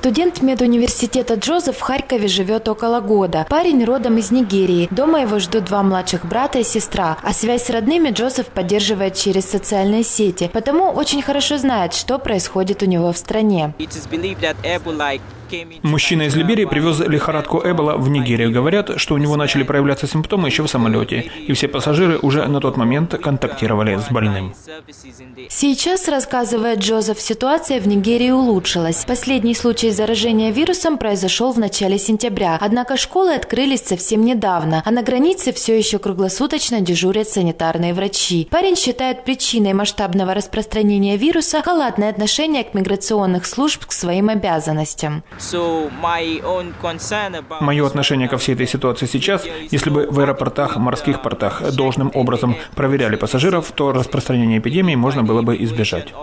Студент медуниверситета Джозеф в Харькове живет около года. Парень родом из Нигерии. Дома его ждут два младших брата и сестра. А связь с родными Джозеф поддерживает через социальные сети. Потому очень хорошо знает, что происходит у него в стране. Мужчина из Либерии привез лихорадку Эбола в Нигерию. Говорят, что у него начали проявляться симптомы еще в самолете, и все пассажиры уже на тот момент контактировали с больным. Сейчас, рассказывает Джозеф, ситуация в Нигерии улучшилась. Последний случай заражения вирусом произошел в начале сентября. Однако школы открылись совсем недавно, а на границе все еще круглосуточно дежурят санитарные врачи. Парень считает причиной масштабного распространения вируса халатное отношение к миграционных служб к своим обязанностям. Мое отношение ко всей этой ситуации сейчас, если бы в аэропортах, морских портах должным образом проверяли пассажиров, то распространение эпидемии можно было бы избежать.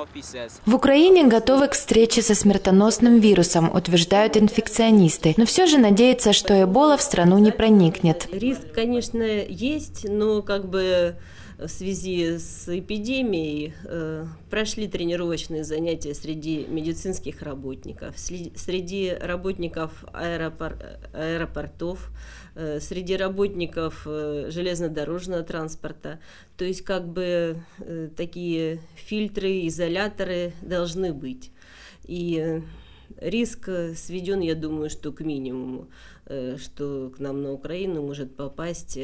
В Украине готовы к встрече со смертоносным вирусом, утверждают инфекционисты. Но все же надеются, что Эбола в страну не проникнет. Риск, конечно, есть, но как бы в связи с эпидемией э, прошли тренировочные занятия среди медицинских работников, среди работников аэропор аэропортов, э, среди работников э, железнодорожного транспорта. То есть как бы такие фильтры, изоляторы должны быть. И риск сведен, я думаю, что к минимуму, что к нам на Украину может попасть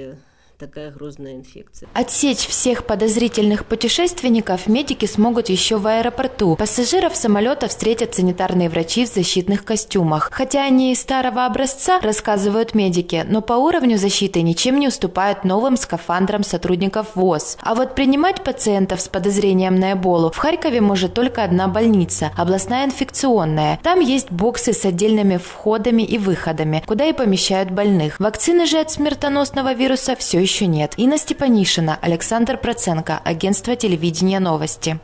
такая грозная инфекция. Отсечь всех подозрительных путешественников медики смогут еще в аэропорту. Пассажиров самолета встретят санитарные врачи в защитных костюмах. Хотя они из старого образца, рассказывают медики, но по уровню защиты ничем не уступают новым скафандрам сотрудников ВОЗ. А вот принимать пациентов с подозрением на Эболу в Харькове может только одна больница – областная инфекционная. Там есть боксы с отдельными входами и выходами, куда и помещают больных. Вакцины же от смертоносного вируса все еще нет. Инна Степанишина, Александр Проценко, агентство телевидения новости.